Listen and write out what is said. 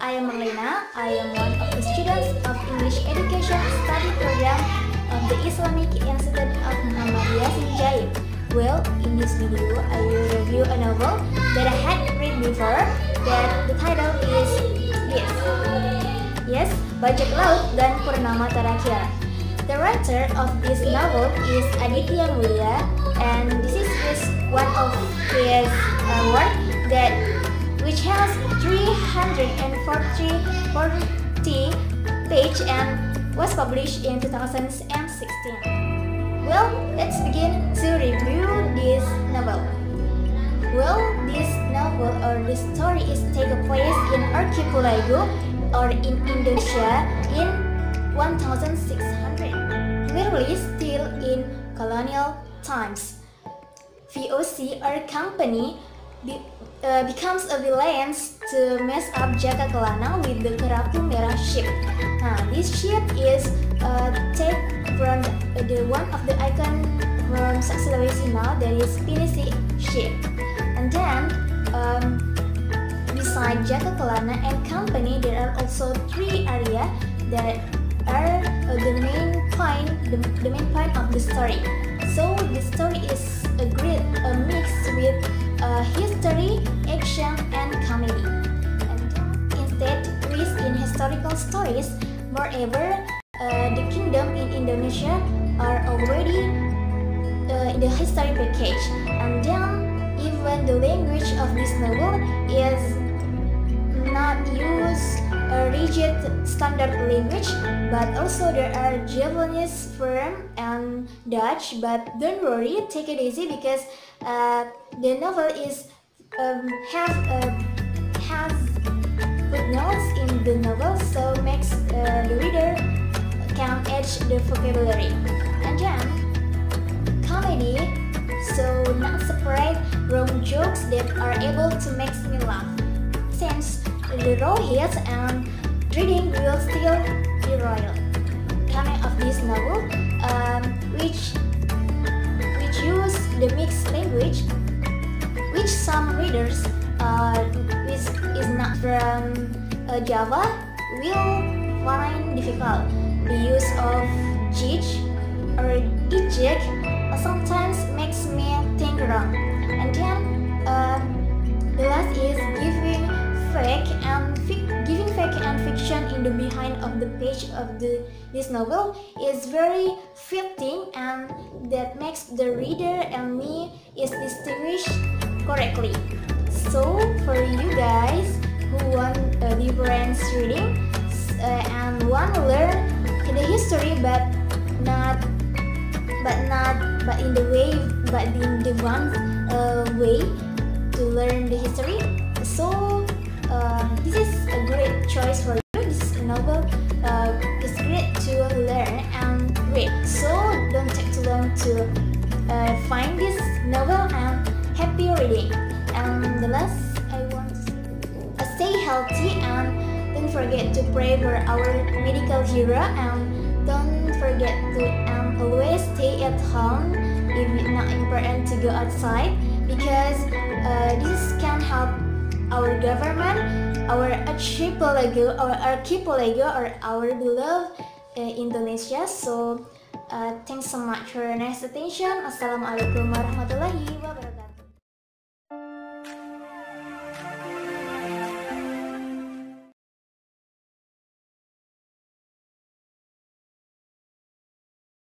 I am Marlena. I am one of the students of English Education Study Program of the Islamic Institute of Muhammadiyah Sinjai. Well, in this video, I will review a novel that I had read before that the title is this. Yes, Bajak Laut dan Purnama Terakhir. The writer of this novel is Aditya Mulia and this is his, one of his uh, work that which has 340 pages and was published in 2016. Well, let's begin to review this novel. Well, this novel or this story is take place in archipelago or in Indonesia in 1600, literally still in colonial times. VOC or company be, uh, becomes a villain to mess up Jaka Kelana with the Kerapu Merah ship. Nah, this ship is uh, take from the one of the icon from Sulawesi now that is Pinisi ship. And then um, beside Jaka Kelana and company there are also three area that are uh, the main point the, the main point of the story. So the story is a great a mix with uh, history, action, and comedy. And instead, twist in historical stories. Moreover, uh, the kingdom in Indonesia are already uh, in the history package. And then, even the language of this novel standard language, but also there are Japanese firm and Dutch. But don't worry, take it easy because uh, the novel is um, have uh, has footnotes in the novel, so makes uh, the reader can edge the vocabulary. And then comedy, so not separate wrong jokes that are able to make me laugh. Since the raw hits and reading will still be royal. Coming of this novel, um, which which use the mixed language, which some readers uh, which is not from uh, Java will find difficult. The use of jich or dijik sometimes makes in the behind of the page of the this novel is very fitting and that makes the reader and me is distinguished correctly. So for you guys who want a different reading uh, and want to learn the history but not but not but in the way but in the one uh, way to learn the history so uh, this is a great choice for healthy and don't forget to pray for our medical hero and don't forget to um, always stay at home if it's not important to go outside because uh, this can help our government, our archipelago, our archipelago, or our beloved uh, Indonesia. So, uh, thanks so much for your nice attention. Assalamualaikum warahmatullahi